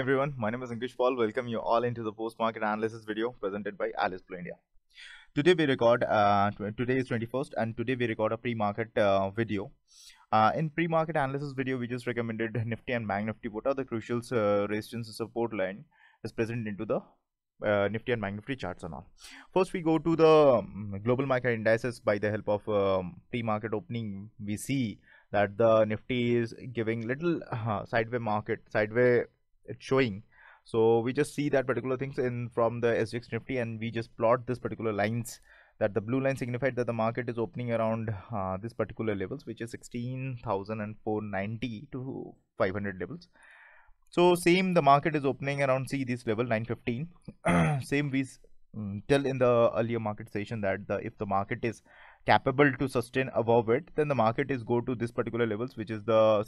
everyone. My name is Ankush Paul. Welcome you all into the post-market analysis video presented by Alice Blue India. Today we record, uh, today is 21st and today we record a pre-market uh, video. Uh, in pre-market analysis video, we just recommended Nifty and Bank Nifty. What are the crucial uh, resistance support line is present into the uh, Nifty and Bank Nifty charts and all. First, we go to the um, global market indices by the help of um, pre-market opening. We see that the Nifty is giving little uh, sideways market, sideways it's showing. So we just see that particular things in from the SGX Nifty and we just plot this particular lines that the blue line signified that the market is opening around uh, this particular levels which is 16,490 to 500 levels. So same the market is opening around see this level 915 same we um, tell in the earlier market session that the if the market is capable to sustain above it then the market is go to this particular levels which is the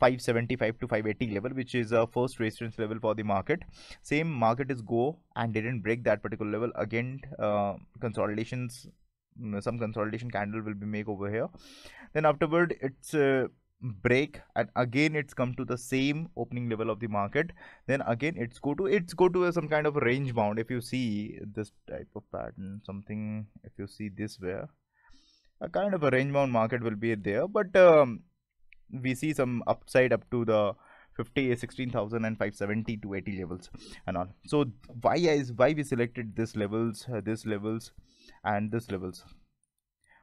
16,575 to 580 level which is a first resistance level for the market. Same market is go and didn't break that particular level. Again uh, consolidations mm, some consolidation candle will be make over here. Then afterward it's uh, break and again it's come to the same opening level of the market. Then again it's go to it's go to a, some kind of range bound. If you see this type of pattern something if you see this where a kind of a range bound market will be there. But um, we see some upside up to the 50 16,000 and 570 to 80 levels and all. So why is why we selected this levels uh, this levels and this levels?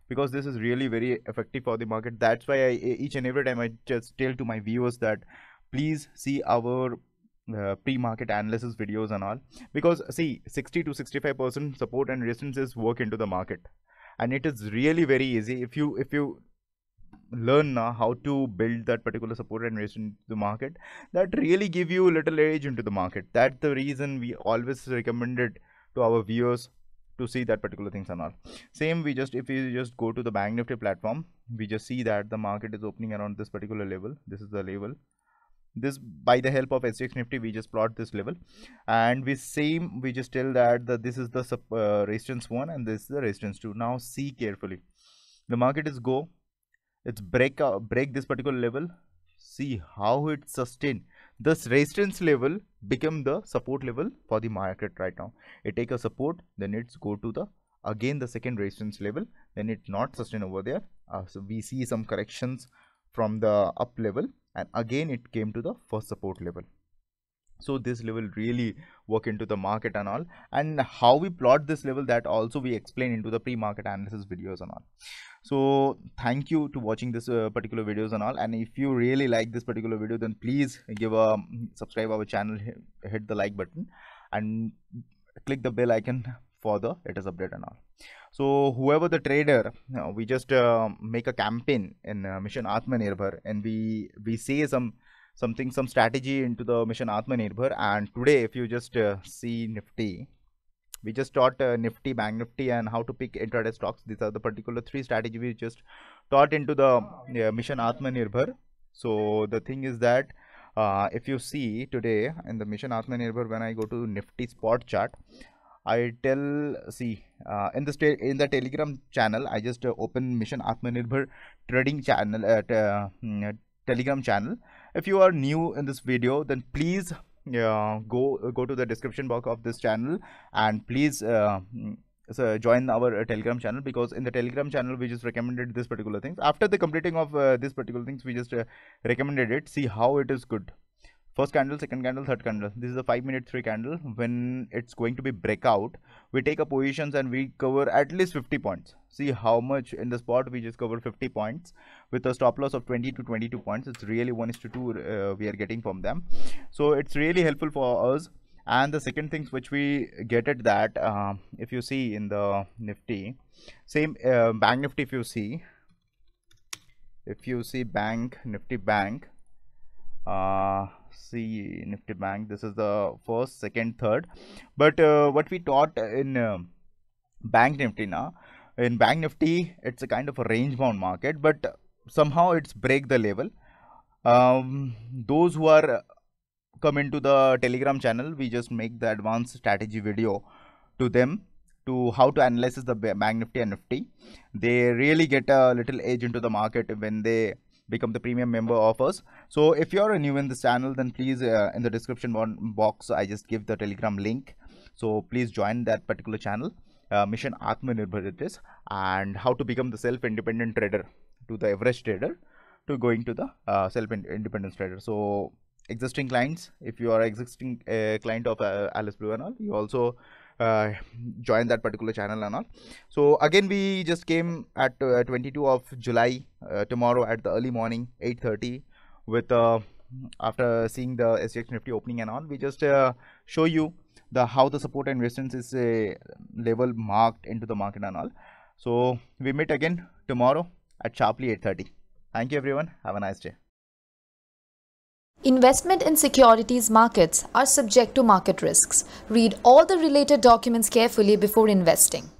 Because this is really very effective for the market. That's why I, each and every time i just tell to my viewers that please see our uh, pre-market analysis videos and all. Because see 60 to 65 percent support and resistances work into the market. And it is really very easy. If you if you learn now how to build that particular support and resistance the market that really give you a little edge into the market. That's the reason we always recommended to our viewers to see that particular things and all. Same we just if we just go to the bank nifty platform we just see that the market is opening around this particular level. This is the level. This by the help of SGX Nifty we just plot this level. And we same we just tell that the, this is the uh, resistance 1 and this is the resistance 2 now see carefully. The market is go it's break uh, break this particular level. See how it sustain this resistance level become the support level for the market right now. It take a support then it's go to the again the second resistance level. Then it not sustain over there. Uh, so we see some corrections from the up level and again it came to the first support level so this level really work into the market and all. And how we plot this level that also we explain into the pre-market analysis videos and all. So thank you to watching this uh, particular videos and all. And if you really like this particular video then please give a subscribe our channel hit the like button and click the bell icon for the latest update and all. So whoever the trader uh, we just uh, make a campaign in uh, mission atmanirbhar and we we say some something some strategy into the mission atmanirbhar. And today if you just uh, see nifty we just taught uh, nifty bank nifty and how to pick intraday stocks. These are the particular three strategy we just taught into the uh, mission atmanirbhar. So the thing is that uh, if you see today in the mission atmanirbhar when i go to nifty spot chart i tell see uh, in the in the telegram channel i just uh, open mission atmanirbhar trading channel at uh, mm, telegram channel if you are new in this video then please uh, go go to the description box of this channel and please uh, so join our uh, telegram channel because in the telegram channel we just recommended this particular things. After the completing of uh, this particular things we just uh, recommended it. See how it is good first candle second candle third candle. This is a five minute three candle. When it's going to be breakout we take a positions and we cover at least 50 points. See how much in the spot we just cover 50 points. With a stop loss of 20 to 22 points it's really one is to two uh, we are getting from them. So it's really helpful for us. And the second things which we get at that uh, if you see in the nifty same uh, bank nifty if you see if you see bank nifty bank uh, see nifty bank this is the first second third. But uh, what we taught in uh, bank nifty now in bank nifty it's a kind of a range bound market but somehow it's break the level. Um, those who are come into the telegram channel we just make the advanced strategy video to them to how to analyze the bank nifty and nifty. They really get a little edge into the market when they become the premium member of us so if you're a new in this channel then please uh, in the description box i just give the telegram link. So please join that particular channel. Uh, mission atmanirbhar it is. And how to become the self independent trader to the average trader to going to the uh, self independent trader. So existing clients if you are existing uh, client of uh, alice blue and all you also uh, join that particular channel and all. So again we just came at uh, 22 of july uh, tomorrow at the early morning 8:30 with uh, after seeing the SGX Nifty opening and all we just show you the how the support and resistance is a level marked into the market and all. So we meet again tomorrow at sharply 8:30 thank you everyone. Have a nice day Investment in securities markets are subject to market risks. Read all the related documents carefully before investing.